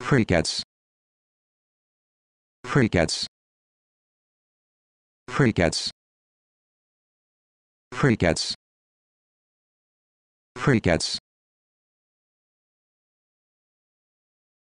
crickets crickets crickets crickets crickets